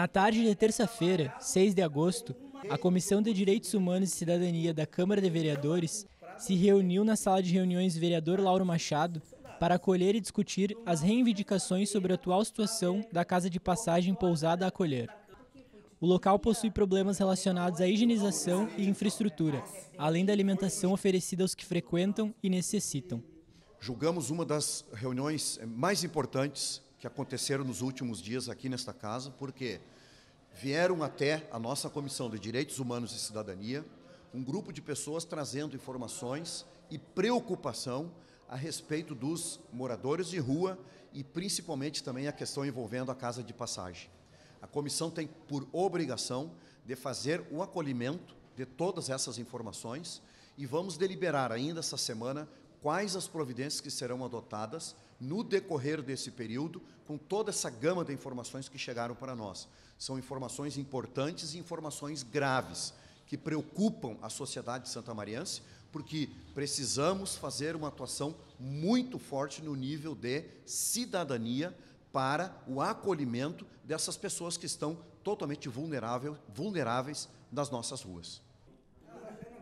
Na tarde de terça-feira, 6 de agosto, a Comissão de Direitos Humanos e Cidadania da Câmara de Vereadores se reuniu na sala de reuniões vereador Lauro Machado para acolher e discutir as reivindicações sobre a atual situação da Casa de Passagem Pousada Acolher. O local possui problemas relacionados à higienização e infraestrutura, além da alimentação oferecida aos que frequentam e necessitam. Julgamos uma das reuniões mais importantes que aconteceram nos últimos dias aqui nesta casa, porque vieram até a nossa Comissão de Direitos Humanos e Cidadania um grupo de pessoas trazendo informações e preocupação a respeito dos moradores de rua e principalmente também a questão envolvendo a casa de passagem. A comissão tem por obrigação de fazer o acolhimento de todas essas informações e vamos deliberar ainda essa semana quais as providências que serão adotadas no decorrer desse período, com toda essa gama de informações que chegaram para nós. São informações importantes e informações graves, que preocupam a sociedade santamariense, porque precisamos fazer uma atuação muito forte no nível de cidadania para o acolhimento dessas pessoas que estão totalmente vulneráveis nas nossas ruas.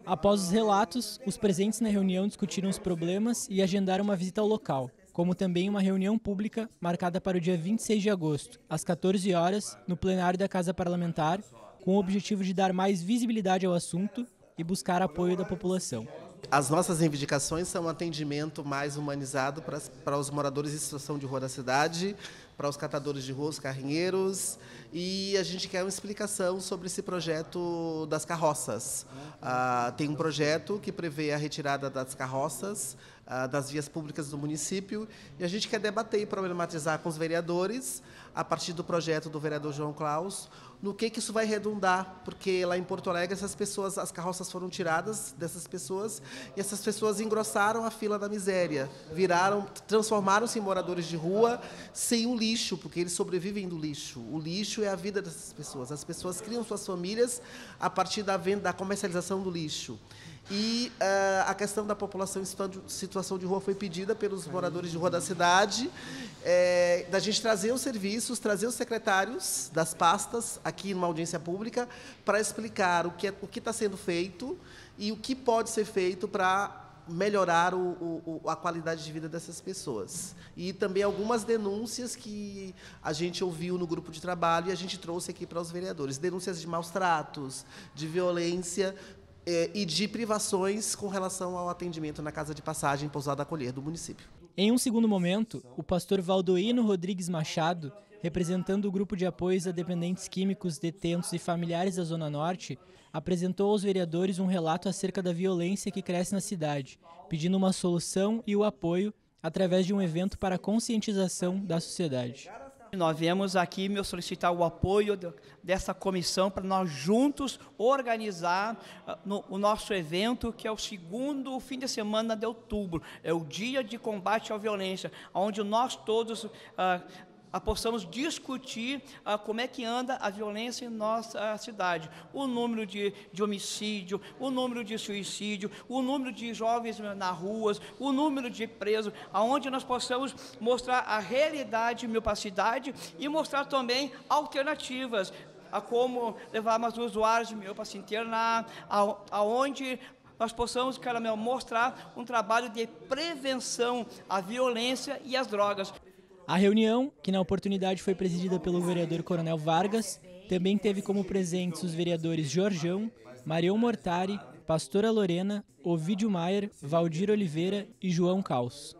Após os relatos, os presentes na reunião discutiram os problemas e agendaram uma visita ao local, como também uma reunião pública marcada para o dia 26 de agosto, às 14 horas, no plenário da Casa Parlamentar, com o objetivo de dar mais visibilidade ao assunto e buscar apoio da população. As nossas reivindicações são um atendimento mais humanizado para, para os moradores em situação de rua da cidade, para os catadores de rua, os carrinheiros, e a gente quer uma explicação sobre esse projeto das carroças. Ah, tem um projeto que prevê a retirada das carroças ah, das vias públicas do município e a gente quer debater e problematizar com os vereadores, a partir do projeto do vereador João Klaus, no que, que isso vai redundar, porque lá em Porto Alegre essas pessoas, as carroças foram tiradas dessas pessoas e essas pessoas engrossaram a fila da miséria, viraram, transformaram-se em moradores de rua sem o lixo, porque eles sobrevivem do lixo. O lixo é a vida dessas pessoas. As pessoas criam suas famílias a partir da venda, da comercialização do lixo. E uh, a questão da população em situação de rua foi pedida pelos moradores de rua da cidade, é, da gente trazer os serviços, trazer os secretários das pastas aqui numa audiência pública para explicar o que é, está sendo feito e o que pode ser feito para melhorar o, o, a qualidade de vida dessas pessoas. E também algumas denúncias que a gente ouviu no grupo de trabalho e a gente trouxe aqui para os vereadores. Denúncias de maus tratos, de violência, é, e de privações com relação ao atendimento na casa de passagem Pousada Acolher do município. Em um segundo momento, o pastor Valdoino Rodrigues Machado, representando o grupo de apoio a dependentes químicos, detentos e familiares da Zona Norte, apresentou aos vereadores um relato acerca da violência que cresce na cidade, pedindo uma solução e o apoio através de um evento para conscientização da sociedade. Nós viemos aqui me solicitar o apoio dessa comissão para nós juntos organizar ah, o nosso evento, que é o segundo fim de semana de outubro. É o Dia de Combate à Violência, onde nós todos ah, a possamos discutir ah, como é que anda a violência em nossa cidade. O número de, de homicídio, o número de suicídio, o número de jovens nas ruas, o número de presos, aonde nós possamos mostrar a realidade de miopacidade e mostrar também alternativas a como levar mais usuários de miopia para se internar, aonde nós possamos, cara meu, mostrar um trabalho de prevenção à violência e às drogas. A reunião, que na oportunidade foi presidida pelo vereador Coronel Vargas, também teve como presentes os vereadores Jorjão, Marião Mortari, Pastora Lorena, Ovidio Maier, Valdir Oliveira e João Caos.